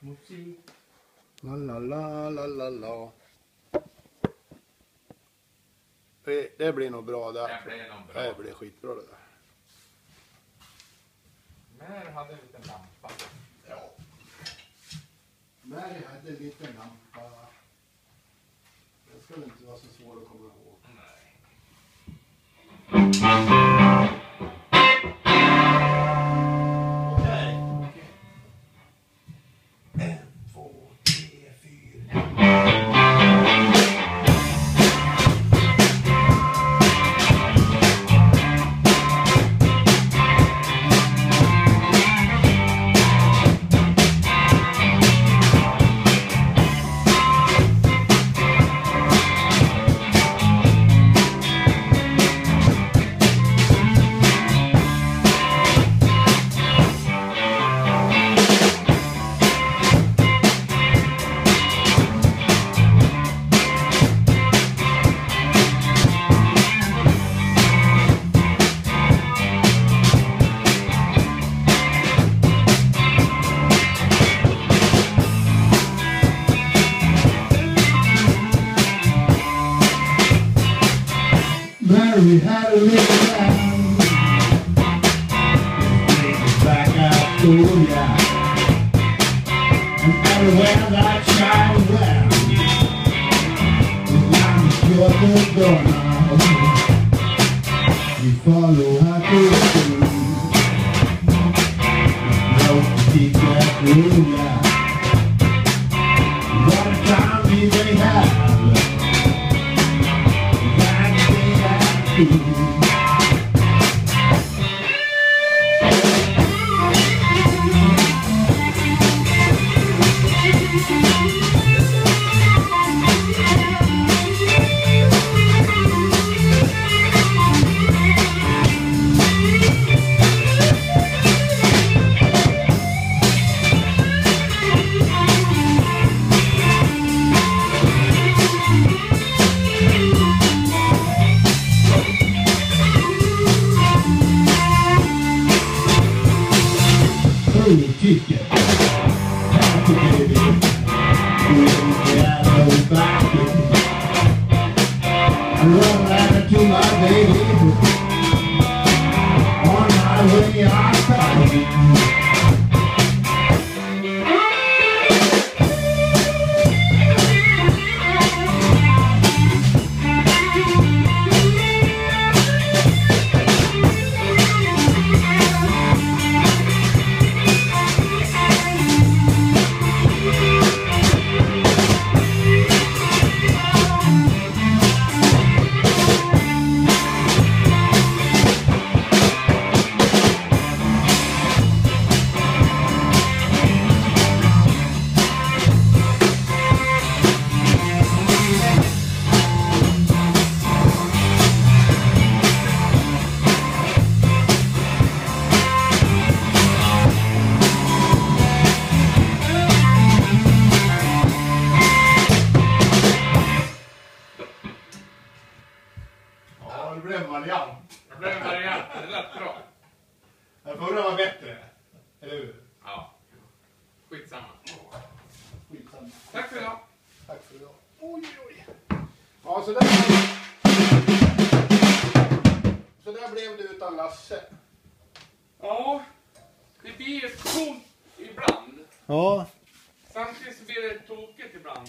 Musik. La la la la la la. Det, det blir nog bra Det där. blir nog bra. Det blir skitbra det där. Mer hade en liten lampa. Ja. Mary hade en liten lampa. Den skulle inte vara så svår att komma ihåg. Nej. we had a little time. Back out the oh yeah. And everywhere that child went, I'm sure the door now. You follow happy. ni tycker. Tack baby. I love to my baby. On my way out. Bättre. Eller hur? Ja. Skitsamma. Skitsamma. Tack för idag. Tack för idag. Oj, oj. Ja, så där, så där blev det utan Lasse. Ja. Det blir coolt ibland. Ja. Samtidigt så blir det tokigt ibland.